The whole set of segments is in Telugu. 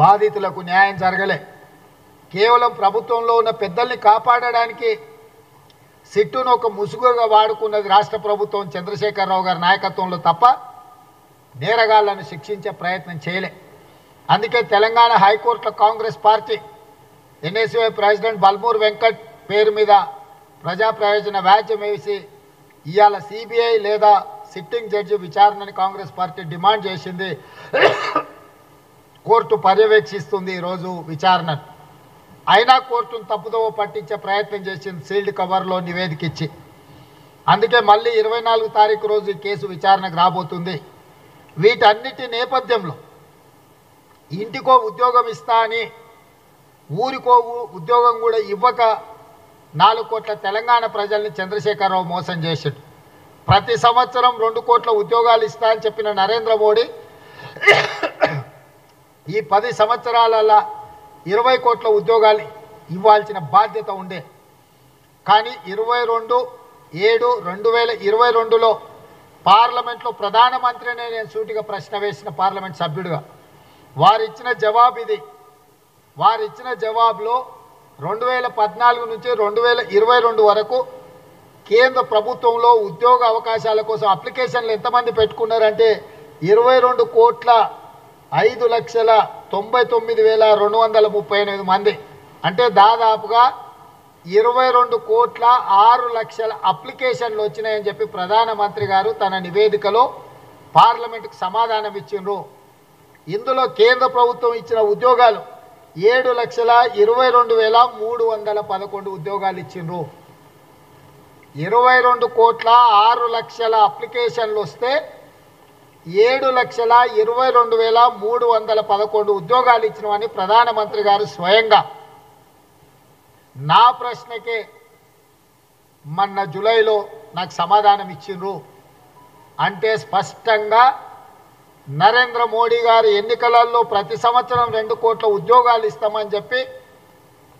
బాధితులకు న్యాయం జరగలే. కేవలం ప్రభుత్వంలో ఉన్న పెద్దల్ని కాపాడడానికి సిట్టును ఒక ముసుగుగా వాడుకున్నది రాష్ట్ర ప్రభుత్వం చంద్రశేఖరరావు గారి నాయకత్వంలో తప్ప నేరగాళ్ళను శిక్షించే ప్రయత్నం చేయలే. అందుకే తెలంగాణ హైకోర్టులో Congress party NSUI president Balmoor Venkat పేరు మీద ప్రజా ప్రయోజన వ్యాజ్యం వేసి ఇవాళ సిబిఐ లేదా సిట్టింగ్ జడ్జి విచారణని కాంగ్రెస్ పార్టీ డిమాండ్ చేసింది. కోర్టు పర్యవేక్షిస్తుంది ఈరోజు విచారణను అయినా కోర్టును తప్పుదోవ పట్టించే ప్రయత్నం చేసింది సీల్డ్ కవర్లో నివేదిక ఇచ్చి. అందుకే మళ్ళీ ఇరవై నాలుగు తారీఖు రోజు ఈ కేసు విచారణకు రాబోతుంది. వీటన్నిటి నేపథ్యంలో ఇంటికో ఉద్యోగం ఇస్తా అని ఊరికో ఉద్యోగం కూడా ఇవ్వక నాలుగు కోట్ల తెలంగాణ ప్రజల్ని చంద్రశేఖరరావు మోసం చేశాడు ప్రతి సంవత్సరం రెండు కోట్ల ఉద్యోగాలు ఇస్తా అని చెప్పిన నరేంద్ర మోడీ ఈ పది సంవత్సరాలలో ఇరవై కోట్ల ఉద్యోగాలు ఇవ్వాల్సిన బాధ్యత ఉండే. కానీ ఇరవై రెండు ఏడు రెండు వేల ఇరవై రెండులో పార్లమెంట్లో ప్రధానమంత్రినే నేను సూటిగా ప్రశ్న వేసిన పార్లమెంట్ సభ్యుడిగా. వారిచ్చిన జవాబు ఇది. వారిచ్చిన జవాబులో రెండు వేల పద్నాలుగు నుంచి రెండు వేల ఇరవై రెండు వరకు కేంద్ర ప్రభుత్వంలో ఉద్యోగ అవకాశాల కోసం అప్లికేషన్లు ఎంతమంది పెట్టుకున్నారంటే ఇరవై రెండు కోట్ల ఐదు లక్షల తొంభై తొమ్మిది వేల రెండు వందల ముప్పై ఎనిమిది మంది. అంటే దాదాపుగా ఇరవై రెండు కోట్ల ఆరు లక్షల అప్లికేషన్లు వచ్చినాయని చెప్పి ప్రధానమంత్రి గారు తన నివేదికలో పార్లమెంటుకు సమాధానం ఇచ్చిండ్రు. ఇందులో కేంద్ర ప్రభుత్వం ఇచ్చిన ఉద్యోగాలు ఏడు లక్షల ఇరవై రెండు వేల మూడు వందల పదకొండు ఉద్యోగాలు ఇచ్చిండ్రు. ఇరవై రెండు కోట్ల ఆరు లక్షల అప్లికేషన్లు వస్తే ఏడు లక్షల ఇరవై రెండు వేల మూడు వందల పదకొండు ఉద్యోగాలు ఇచ్చినవని ప్రధానమంత్రి గారు స్వయంగా. నా ప్రశ్నకే మొన్న జూలైలో నాకు సమాధానం ఇచ్చిండ్రు. అంటే స్పష్టంగా నరేంద్ర మోడీ గారు ఎన్నికలలో ప్రతి సంవత్సరం రెండు కోట్ల ఉద్యోగాలు ఇస్తామని చెప్పి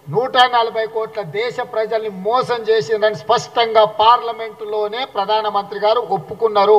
నూట నలభై కోట్ల దేశ ప్రజల్ని మోసం చేసిందని స్పష్టంగా పార్లమెంటులోనే ప్రధానమంత్రి గారు ఒప్పుకున్నారు.